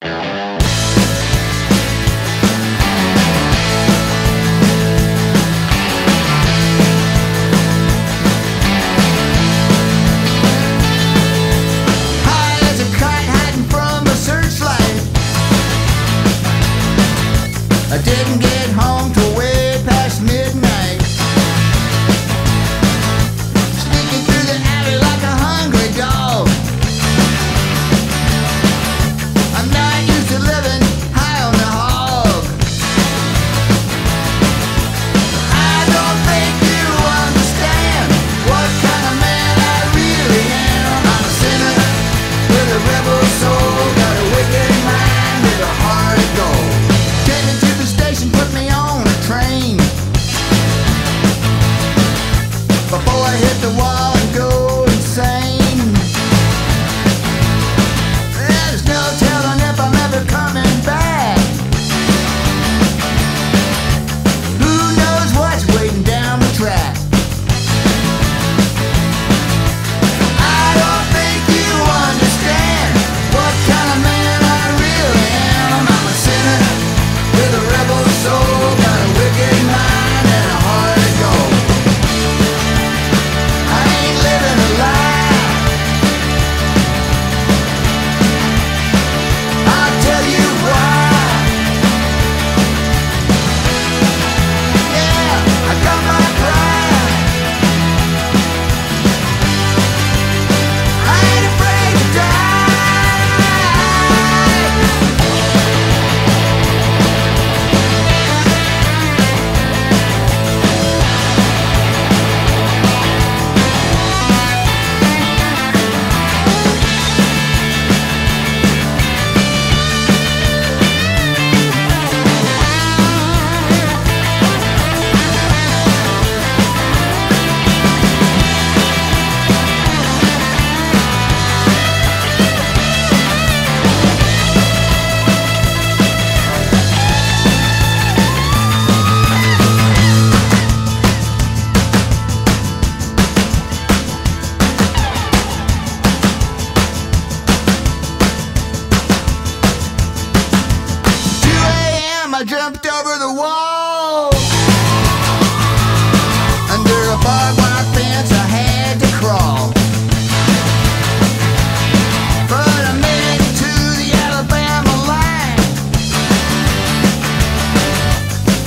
High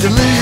Delusions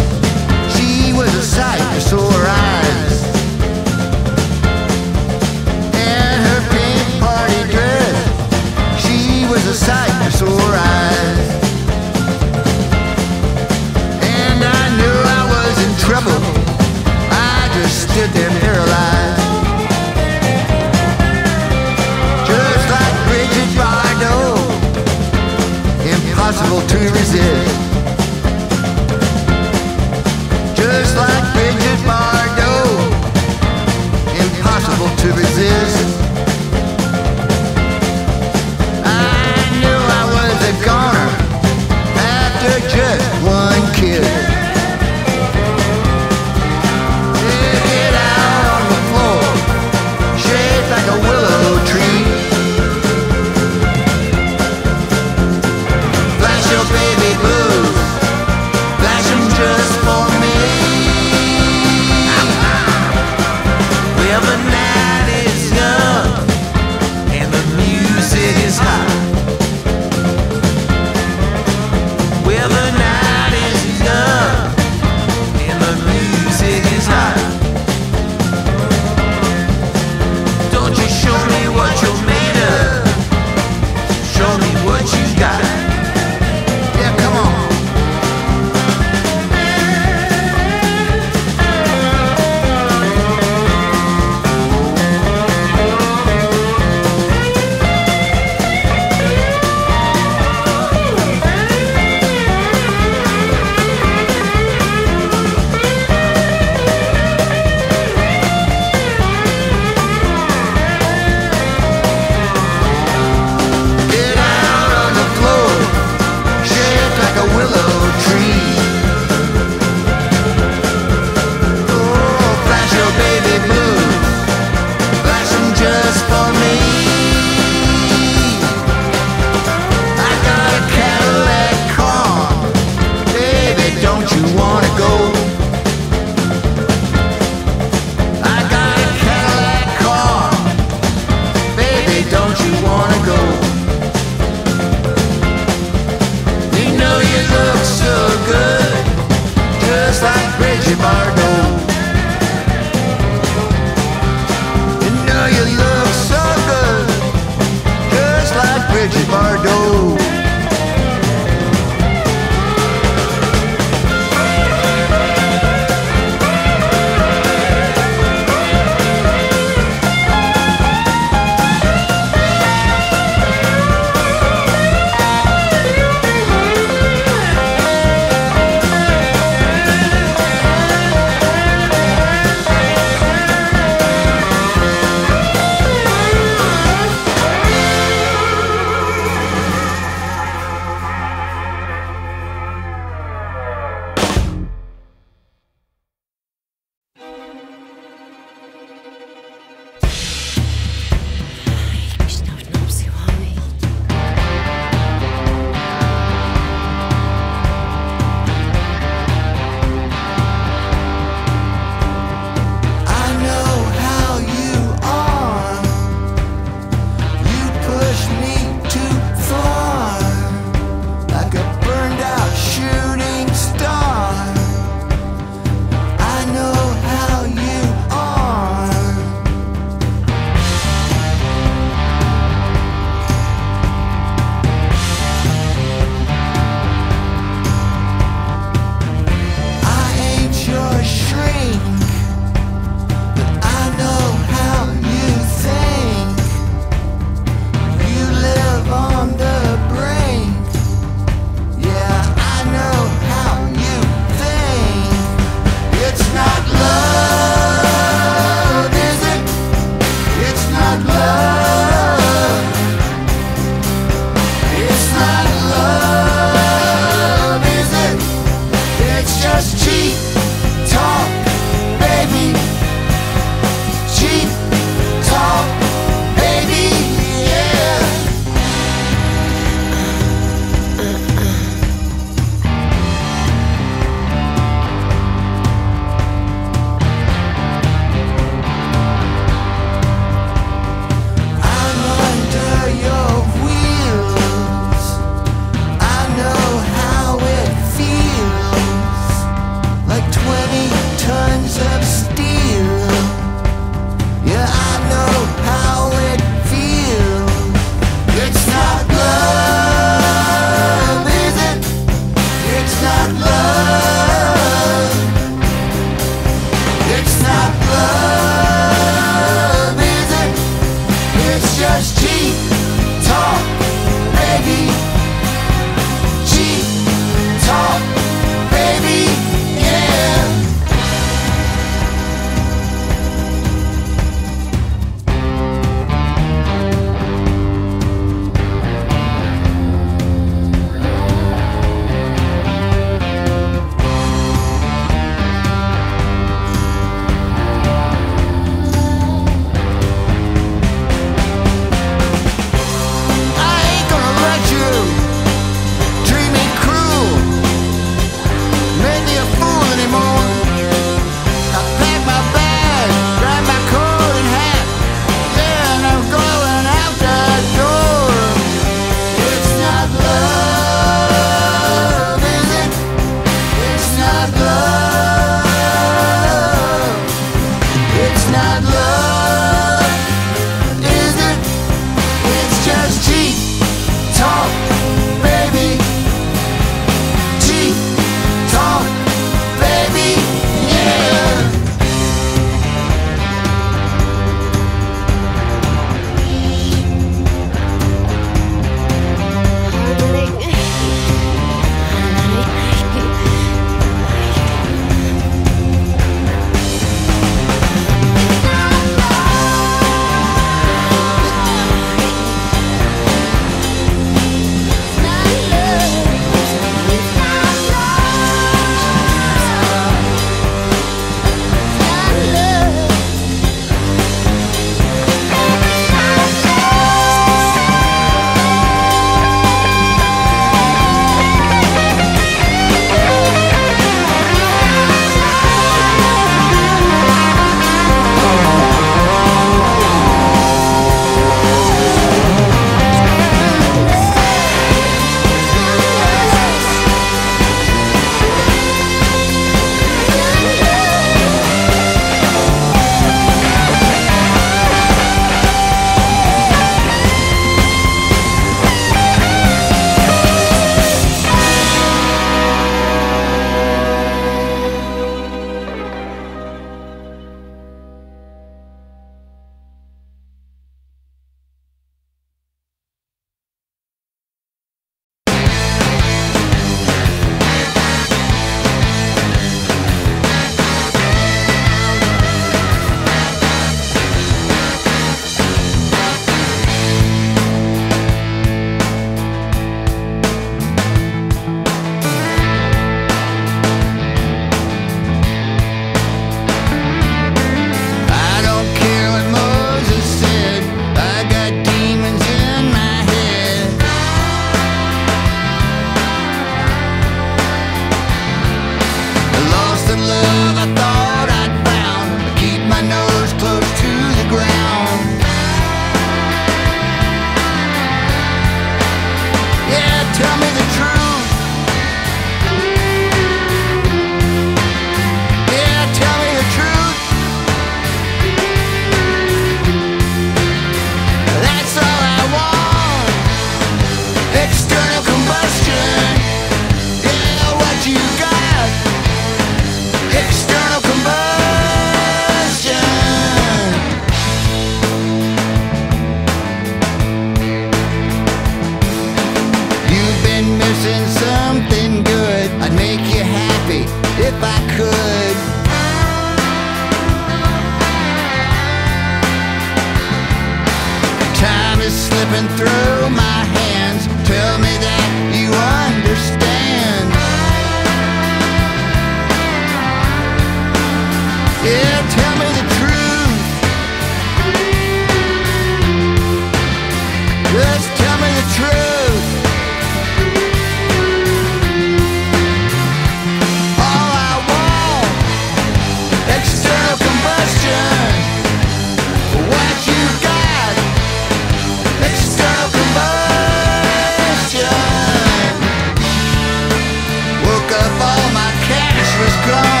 cash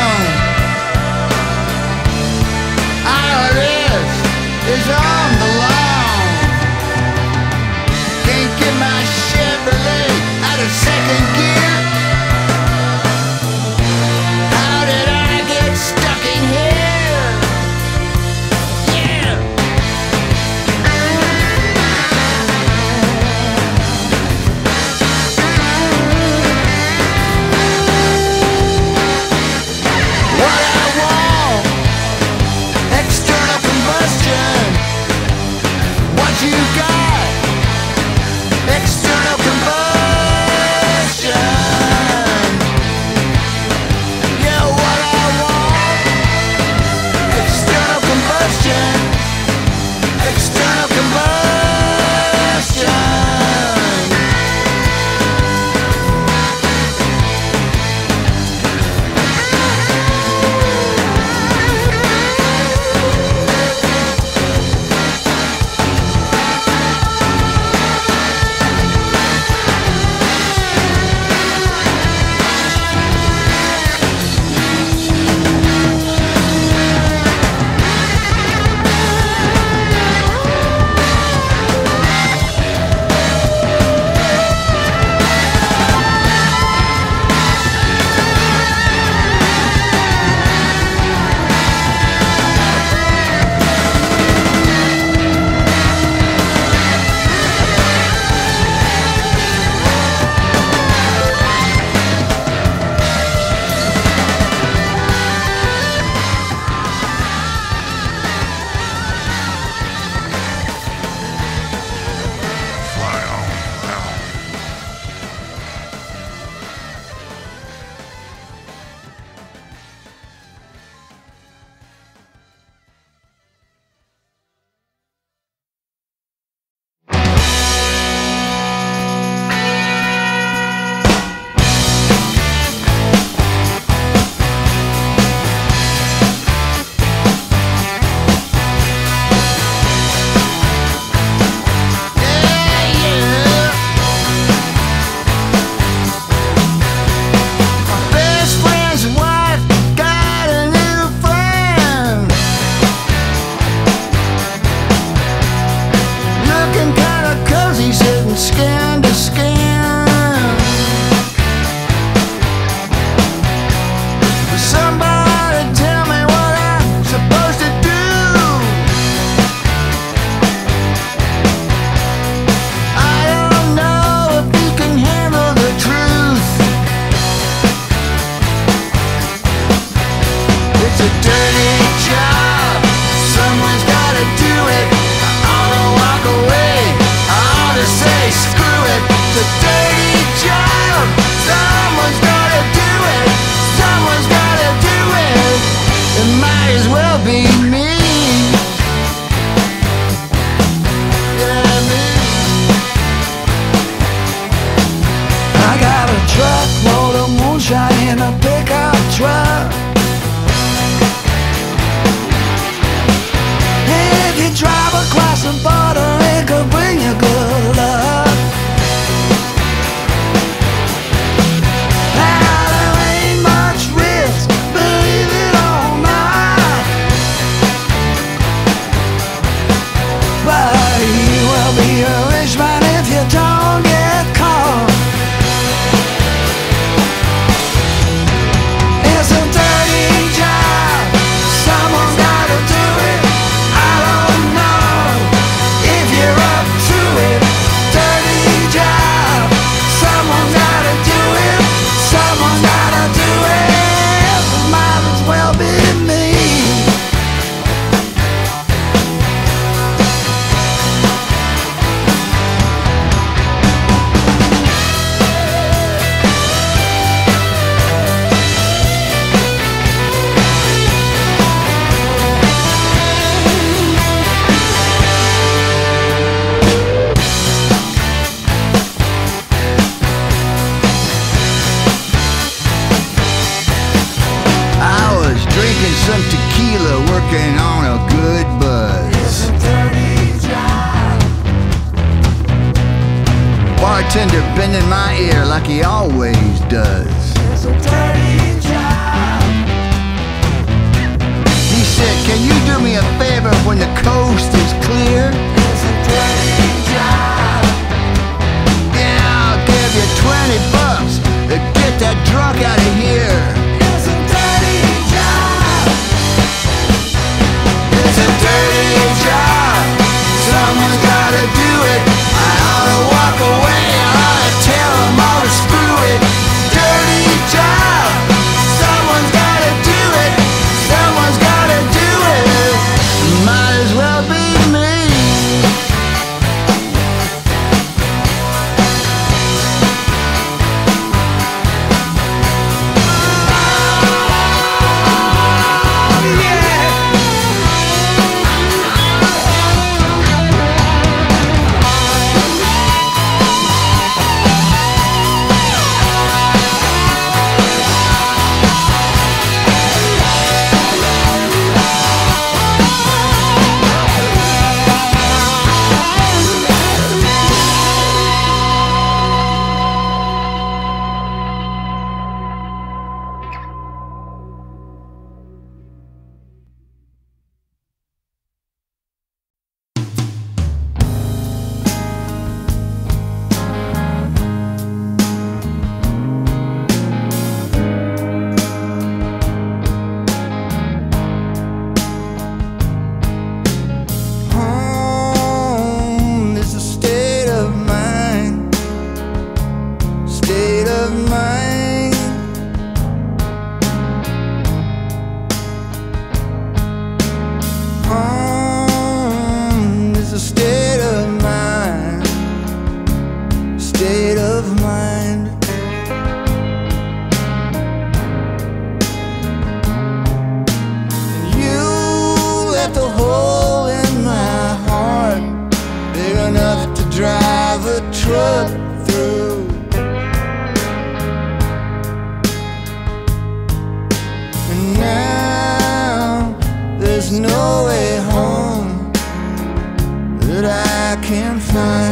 can find.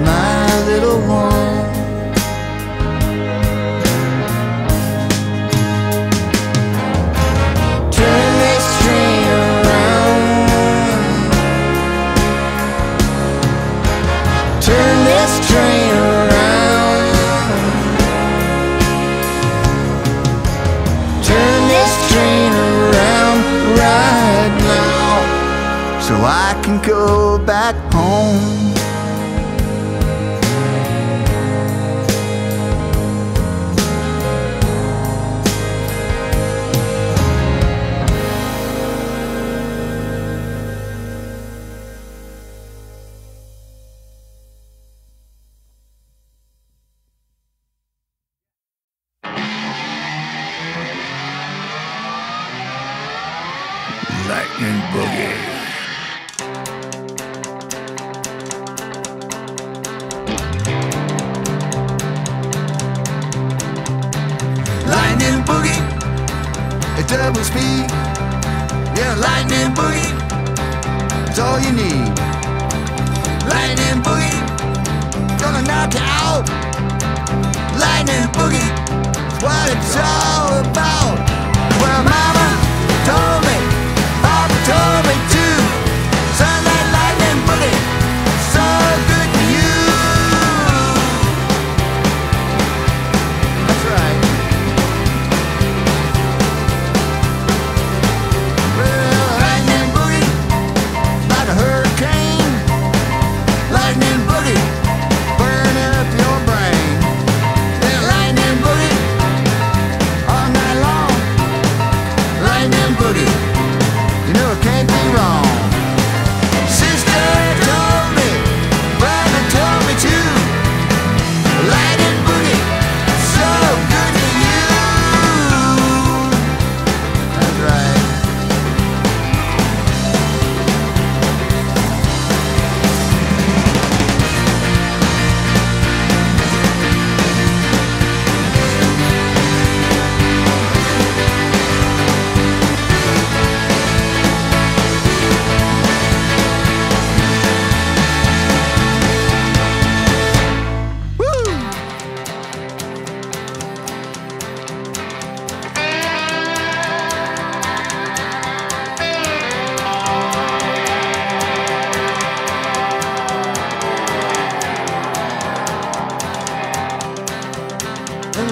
my little one.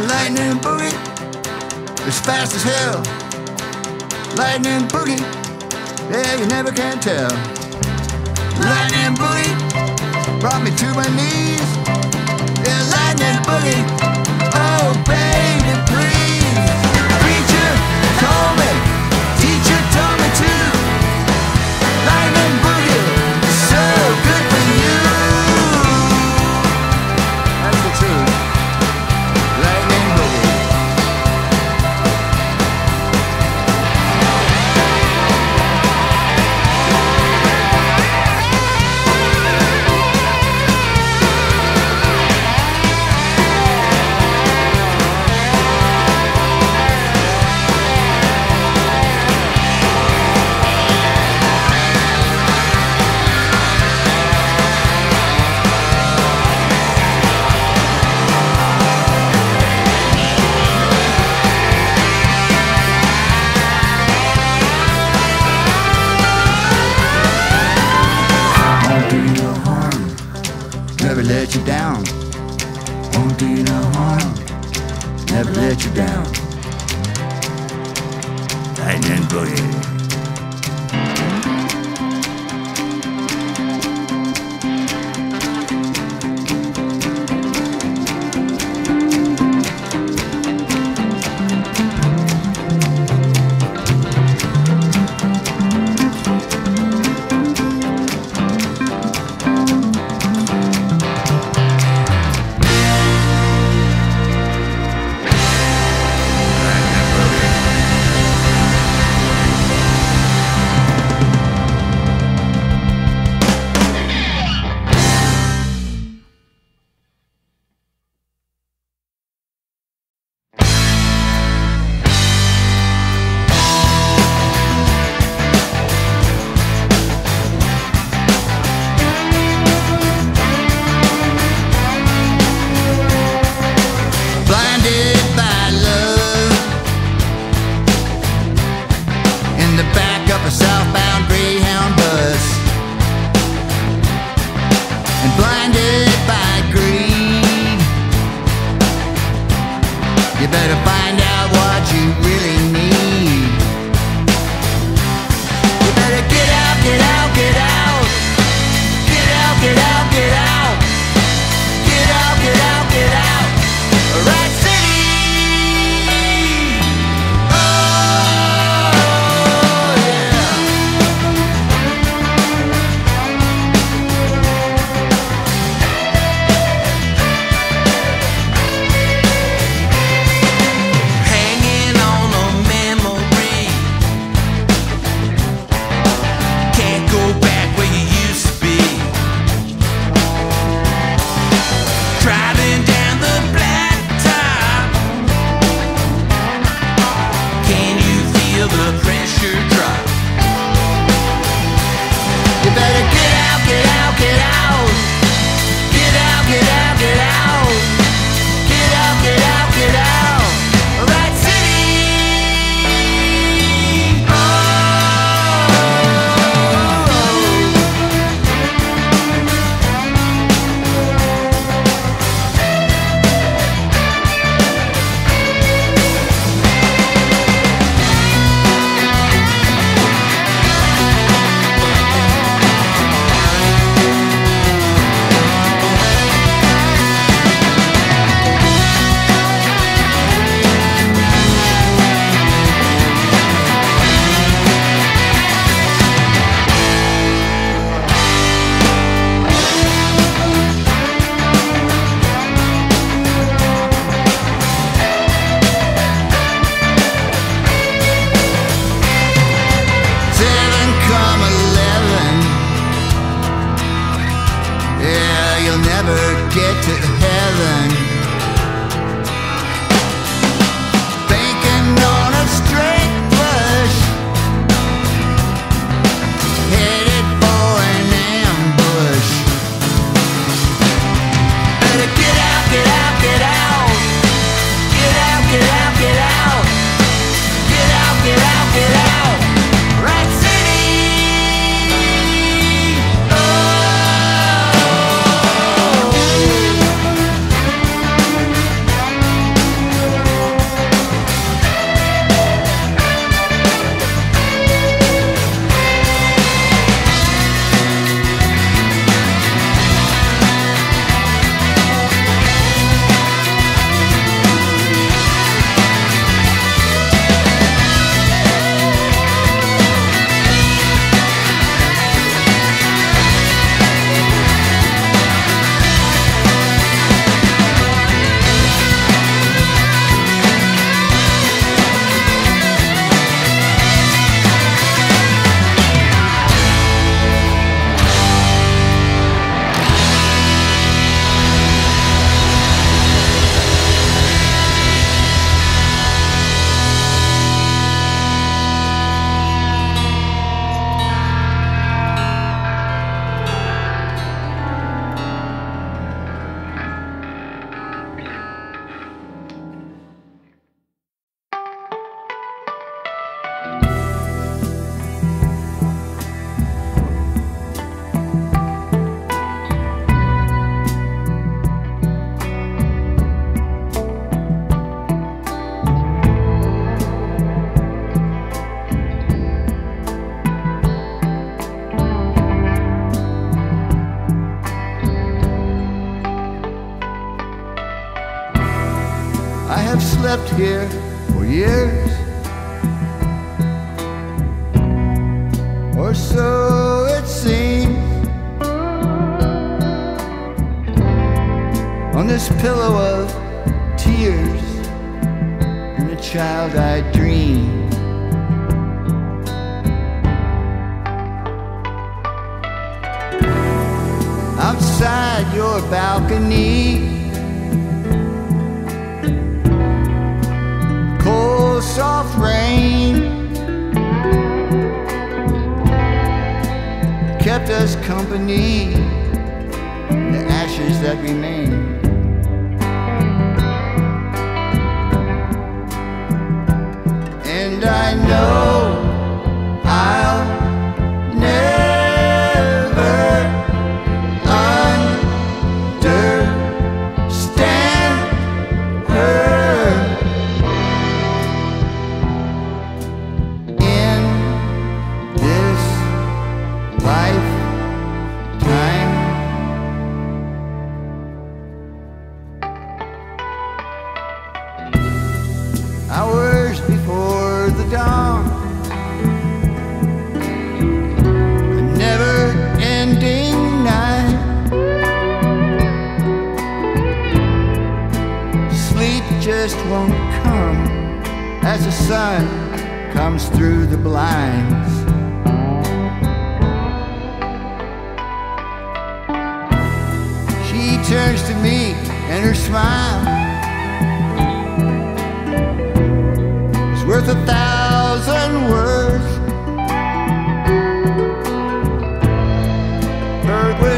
lightning boogie. It's fast as hell. Lightning boogie. Yeah, you never can tell. Lightning boogie brought me to my knees. Yeah, lightning boogie. Oh, baby.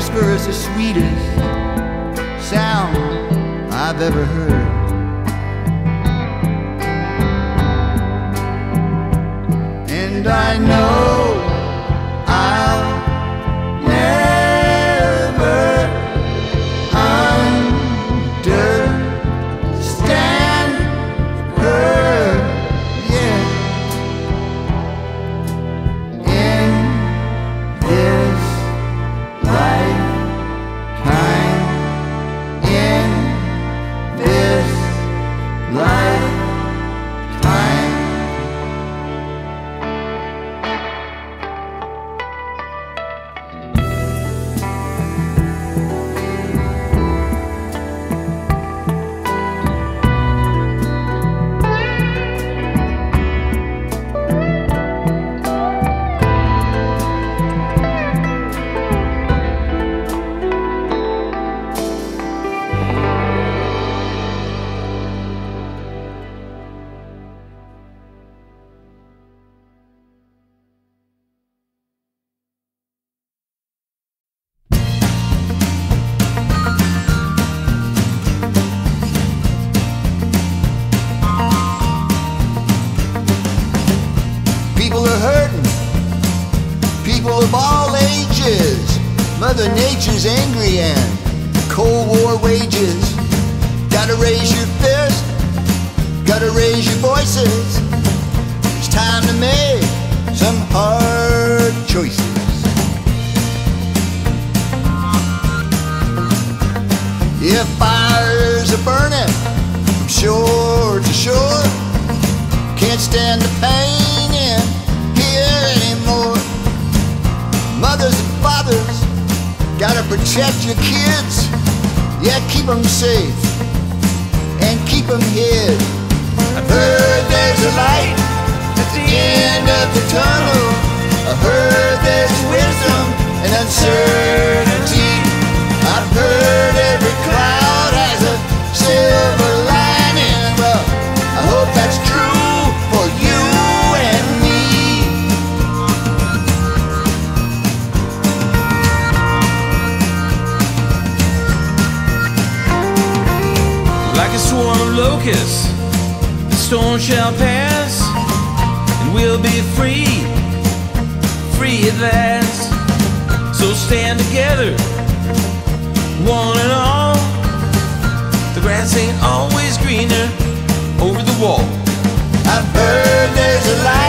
Whisper is the sweetest sound I've ever heard. And I know of all ages. Mother Nature's angry and the Cold War wages. Gotta raise your fist. Gotta raise your voices. It's time to make some hard choices. If fires are burning from shore to shore, can't stand the pain fathers, gotta protect your kids. Yeah, keep them safe and keep them hid. I've heard there's a light at the end of the tunnel. I heard there's wisdom and uncertainty. I've heard every cloud has a silver swarm of locusts, the storm shall pass, and we'll be free, free at last. So stand together, one and all. The grass ain't always greener over the wall. I've heard there's a light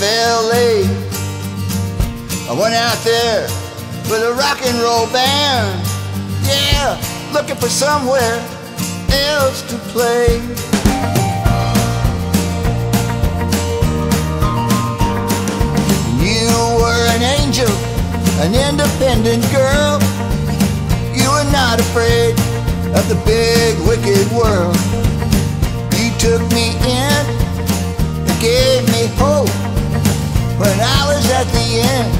FLA. I went out there with a rock and roll band. Yeah, looking for somewhere else to play. You were an angel, an independent girl. You were not afraid of the big wicked world. You took me in and gave me hope when I was at the end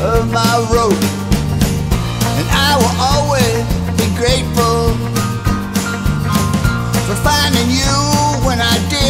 of my rope. And I will always be grateful for finding you when I did.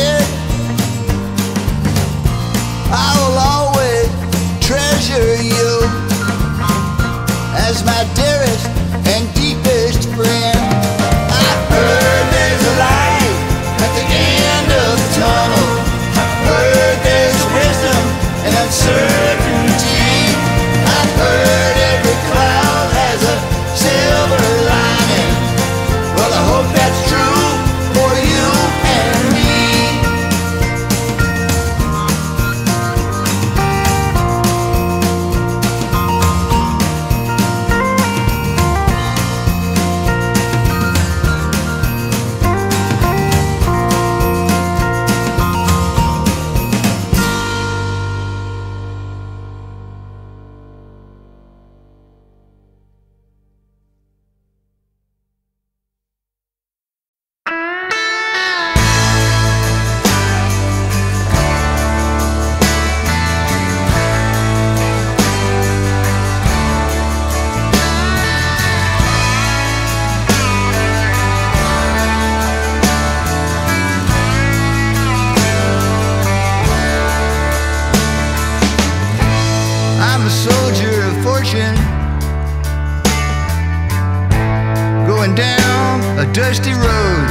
Going down a dusty road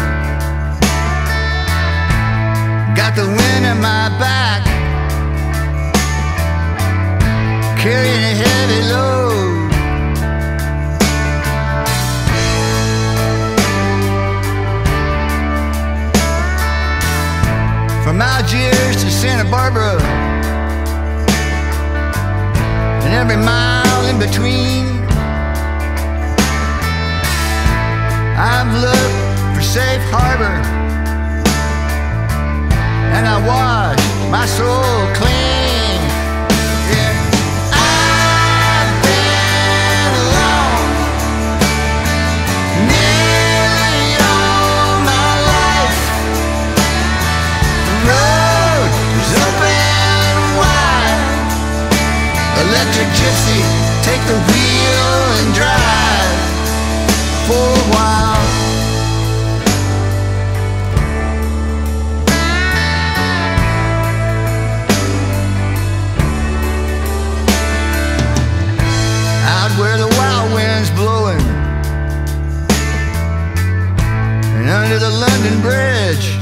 Got the wind in my back Carrying a heavy load From Algiers to Santa Barbara and every mile in between. I've looked for safe harbor, and I wash my soul clean. I've been alone nearly all my life. The road is open wide. Electric gypsy, take the wheel and drive for a while. London Bridge.